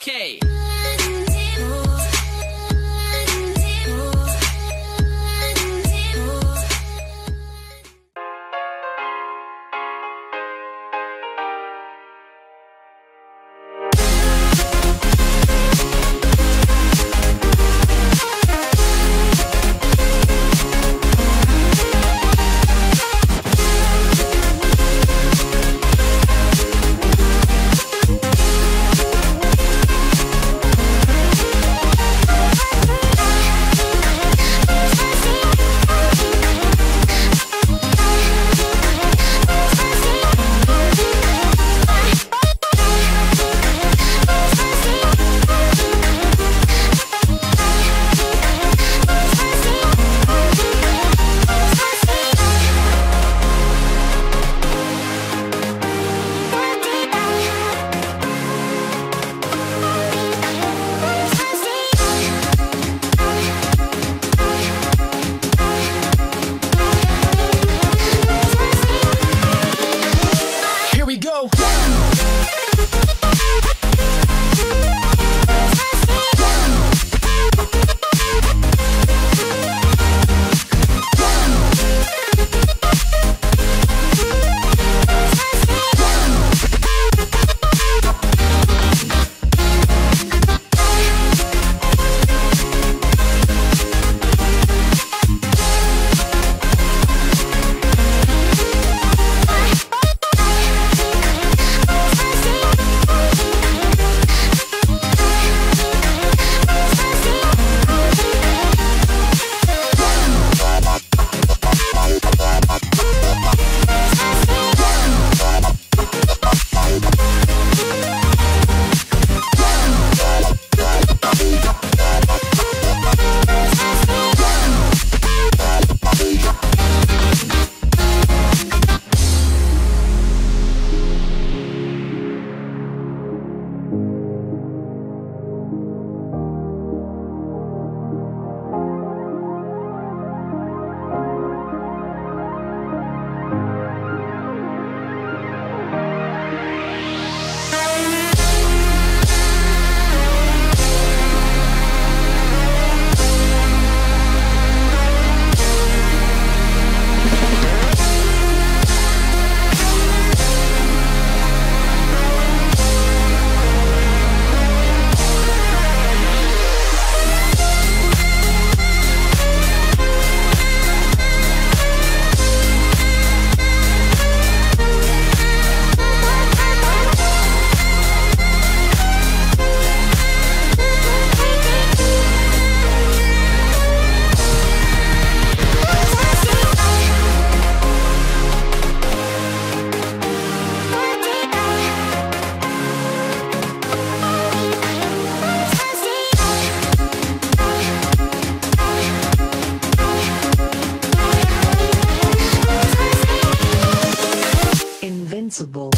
Okay. sensible.